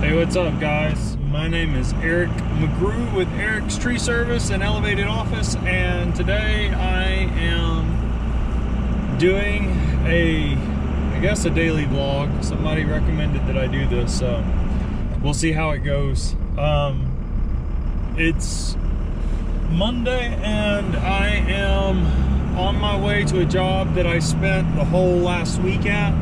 Hey, what's up, guys? My name is Eric McGrew with Eric's Tree Service and Elevated Office, and today I am doing a, I guess, a daily vlog. Somebody recommended that I do this, so we'll see how it goes. Um, it's Monday, and I am on my way to a job that I spent the whole last week at.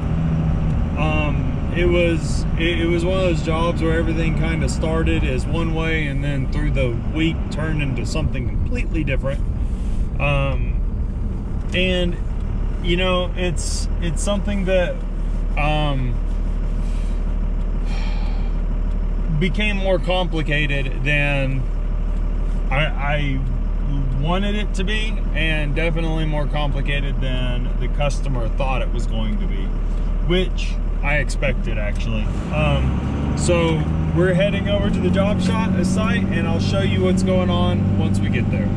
Um, it was it, it, was one of those jobs where everything kind of started as one way and then through the week turned into something completely different. Um, and you know it's it's something that um, became more complicated than I, I wanted it to be and definitely more complicated than the customer thought it was going to be which I expected actually. Um, so we're heading over to the job shot site and I'll show you what's going on once we get there.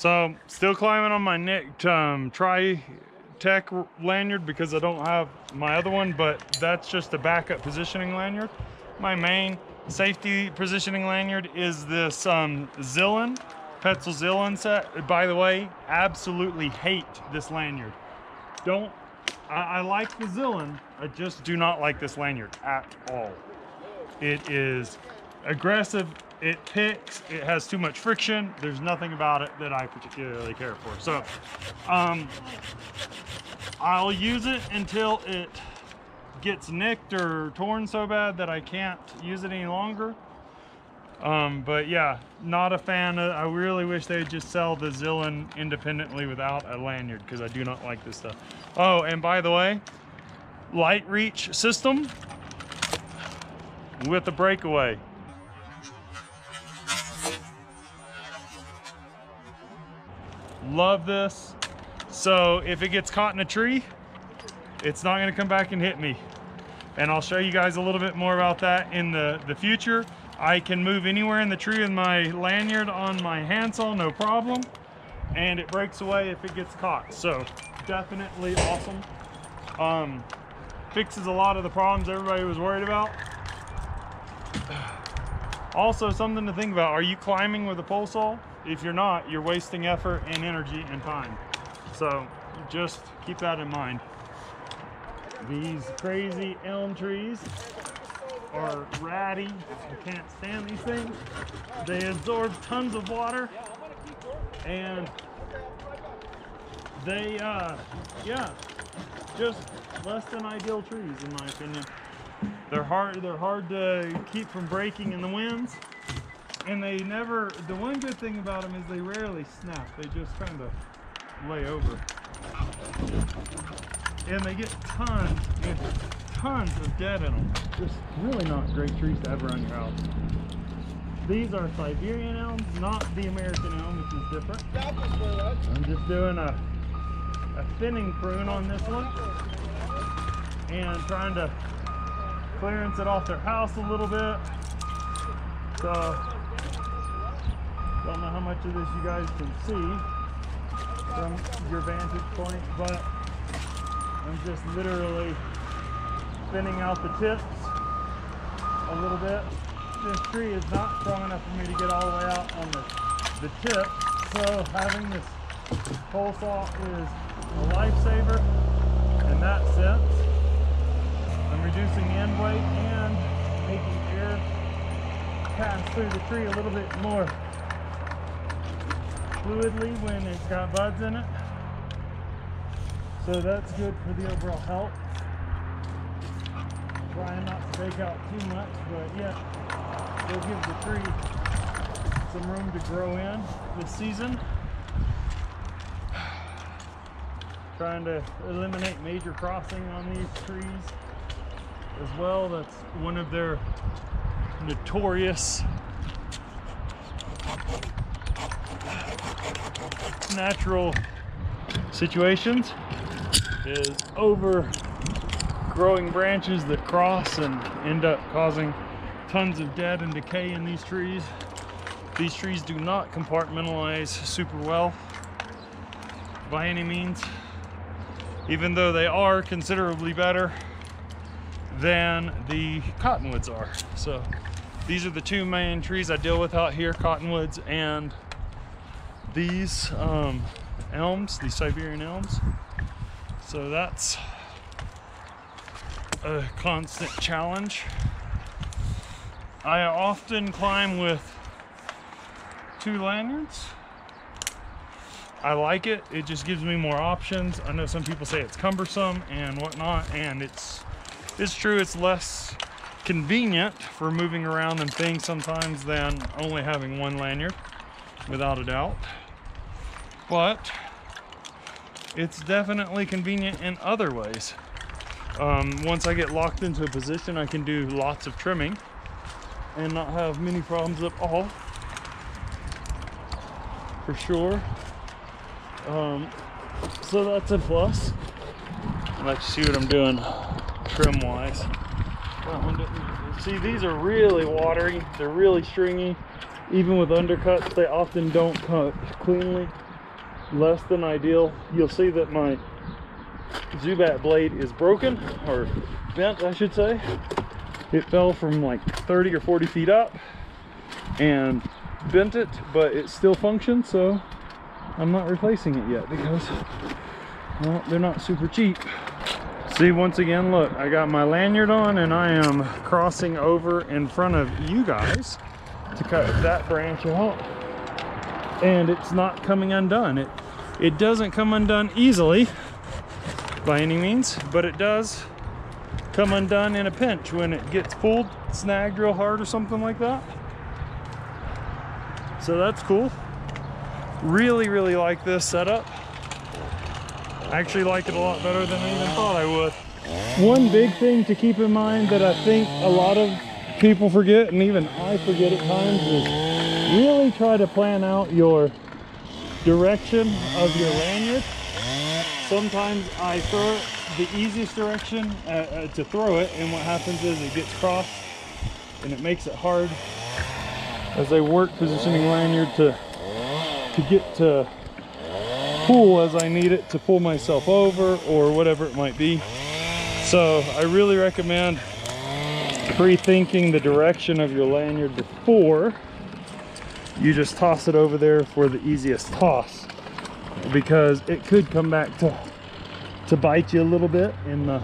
So still climbing on my Nick um, Tri Tech lanyard because I don't have my other one, but that's just a backup positioning lanyard. My main safety positioning lanyard is this um, Zillon, Petzl Zillon set. By the way, absolutely hate this lanyard. Don't, I, I like the Zillon, I just do not like this lanyard at all. It is aggressive it picks, it has too much friction. There's nothing about it that I particularly care for. So um, I'll use it until it gets nicked or torn so bad that I can't use it any longer. Um, but yeah, not a fan. Of, I really wish they would just sell the Zillon independently without a lanyard because I do not like this stuff. Oh, and by the way, Lightreach system with a breakaway. Love this. So if it gets caught in a tree, it's not gonna come back and hit me. And I'll show you guys a little bit more about that in the, the future. I can move anywhere in the tree with my lanyard on my handsaw, no problem. And it breaks away if it gets caught. So definitely awesome. Um, fixes a lot of the problems everybody was worried about. Also, something to think about, are you climbing with a pole saw? If you're not, you're wasting effort and energy and time. So just keep that in mind. These crazy elm trees are ratty. I can't stand these things. They absorb tons of water and they, uh, yeah, just less than ideal trees in my opinion. They're hard, they're hard to keep from breaking in the winds. And they never, the one good thing about them is they rarely snap. They just kind of lay over. And they get tons and tons of dead in them. Just really not great trees to have around your house. These are Siberian elms, not the American elm, which is different. I'm just doing a, a thinning prune on this one and trying to clearance it off their house a little bit. So, don't know how much of this you guys can see from your vantage point, but I'm just literally thinning out the tips a little bit. This tree is not strong enough for me to get all the way out on the, the tip, so having this pole saw is a lifesaver in that sense. I'm reducing end weight and making air pass through the tree a little bit more fluidly when it's got buds in it. So that's good for the overall health. Trying not to take out too much, but yeah, They'll give the tree some room to grow in this season. Trying to eliminate major crossing on these trees as well. That's one of their notorious natural situations is over growing branches that cross and end up causing tons of dead and decay in these trees. These trees do not compartmentalize super well by any means, even though they are considerably better than the cottonwoods are. So these are the two main trees I deal with out here, cottonwoods and these um, elms, these Siberian elms. So that's a constant challenge. I often climb with two lanyards. I like it. It just gives me more options. I know some people say it's cumbersome and whatnot, and it's it's true. It's less convenient for moving around and things sometimes than only having one lanyard, without a doubt. But it's definitely convenient in other ways. Um, once I get locked into a position, I can do lots of trimming and not have many problems at all. For sure. Um, so that's a plus. Let's see what I'm doing trim wise. See, these are really watery. They're really stringy. Even with undercuts, they often don't cut cleanly. Less than ideal. You'll see that my Zubat blade is broken, or bent, I should say. It fell from like 30 or 40 feet up and bent it, but it still functions, so I'm not replacing it yet because, well, they're not super cheap. See, once again, look, I got my lanyard on and I am crossing over in front of you guys to cut that branch out. And it's not coming undone. It, it doesn't come undone easily by any means, but it does come undone in a pinch when it gets pulled, snagged real hard or something like that. So that's cool. Really, really like this setup. I actually like it a lot better than I even thought I would. One big thing to keep in mind that I think a lot of people forget, and even I forget at times, is really try to plan out your direction of your lanyard. Sometimes I throw it the easiest direction uh, uh, to throw it, and what happens is it gets crossed, and it makes it hard as I work positioning lanyard to to get to pull as I need it to pull myself over or whatever it might be. So I really recommend pre-thinking the direction of your lanyard before you just toss it over there for the easiest toss because it could come back to to bite you a little bit in the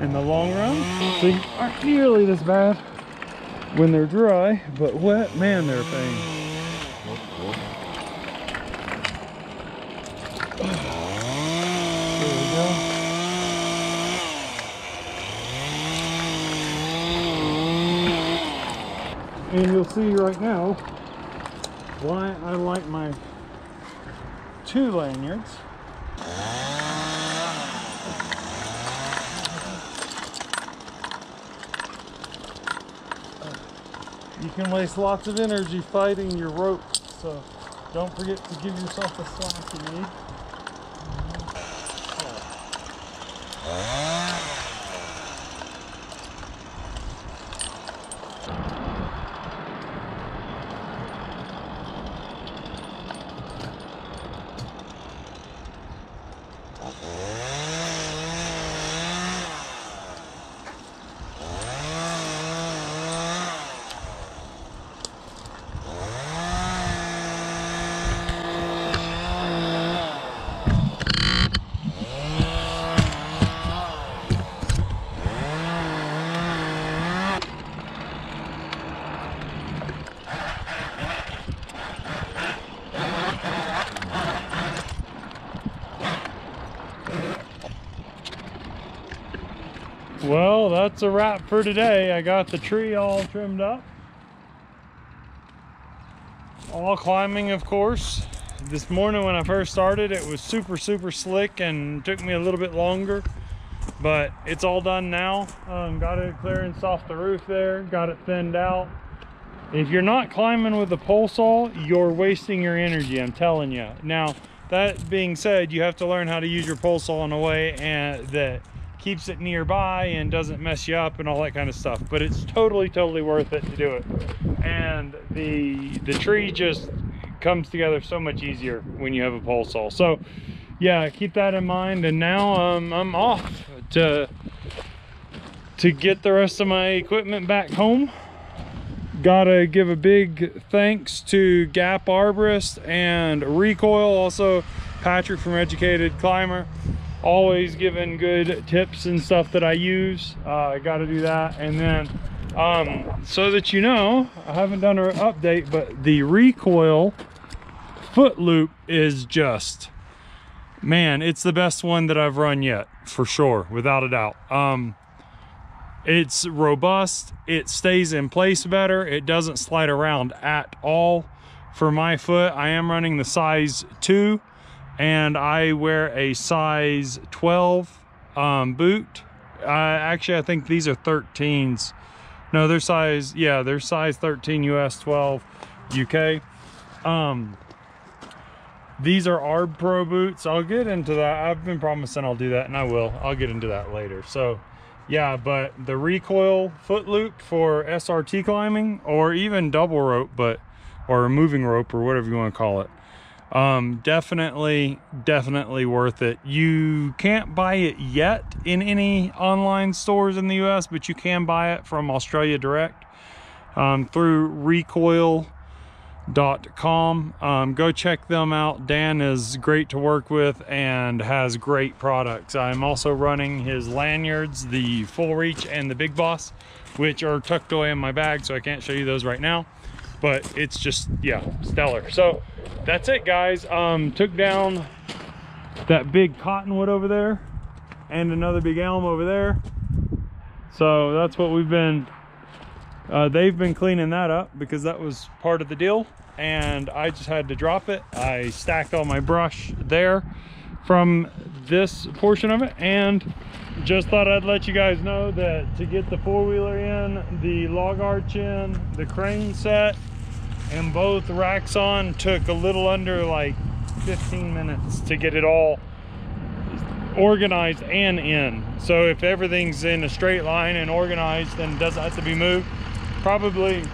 in the long run. So you aren't nearly this bad when they're dry, but wet, man, they're a pain. And you'll see right now why I like my two lanyards. You can waste lots of energy fighting your rope, so don't forget to give yourself the slack you need. Well, that's a wrap for today. I got the tree all trimmed up. all climbing, of course. This morning when I first started, it was super, super slick and took me a little bit longer, but it's all done now. Um, got it clearance off the roof there, got it thinned out. If you're not climbing with a pole saw, you're wasting your energy, I'm telling you. Now, that being said, you have to learn how to use your pole saw in a way and that keeps it nearby and doesn't mess you up and all that kind of stuff. But it's totally totally worth it to do it. And the the tree just comes together so much easier when you have a pole saw. So yeah keep that in mind. And now um, i'm off to to get the rest of my equipment back home. Gotta give a big thanks to gap arborist and Reecoil also patrick from educated climber always giving good tips and stuff that I use. Uh, I got to do that. And then, um, so that you know, I haven't done an update, but the Reecoil foot loop is just, man, it's the best one that I've run yet, for sure, without a doubt. Um, it's robust, it stays in place better, it doesn't slide around at all. For my foot, I am running the size 2 and I wear a size 12 um, boot. Uh, actually, I think these are 13s. No, they're size, yeah, they're size 13 US 12 UK. Um, these are ARB Pro boots. I'll get into that. I've been promising I'll do that, and I will. I'll get into that later. So, yeah, but the Reecoil foot loop for SRT climbing, or even double rope, but or moving rope, or whatever you want to call it um, definitely definitely worth it. You can't buy it yet in any online stores in the US but you can buy it from Australia direct um, through reecoil.com um, go check them out. Dan is great to work with and has great products. I'm also running his lanyards the full reach and the big boss which are tucked away in my bag so I can't show you those right now but it's just yeah stellar. So that's it guys. Um took down that big cottonwood over there and another big elm over there. So that's what we've been uh, they've been cleaning that up because that was part of the deal and I just had to drop it. I stacked all my brush there from this portion of it and just thought I'd let you guys know that to get the four-wheeler in the log arch in the crane set and both racks on took a little under like 15 minutes to get it all organized and in. So if everything's in a straight line and organized and doesn't have to be moved. Probably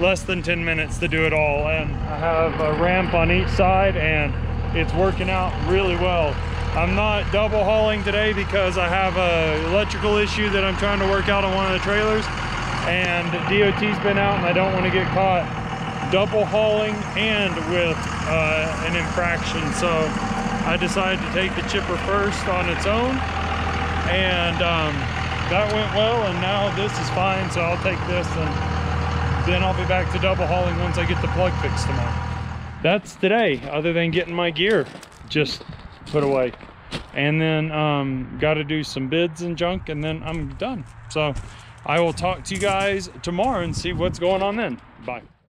less than 10 minutes to do it all. And I have a ramp on each side and it's working out really well. I'm not double hauling today because I have a electrical issue that I'm trying to work out on one of the trailers. And DOT's been out and I don't want to get caught double hauling and with uh, an infraction. So I decided to take the chipper first on its own and um, that went well and now this is fine. So I'll take this and then I'll be back to double hauling once I get the plug fixed tomorrow. That's today other than getting my gear just put away and then um, got to do some bids and junk and then I'm done. So I will talk to you guys tomorrow and see what's going on then. Bye.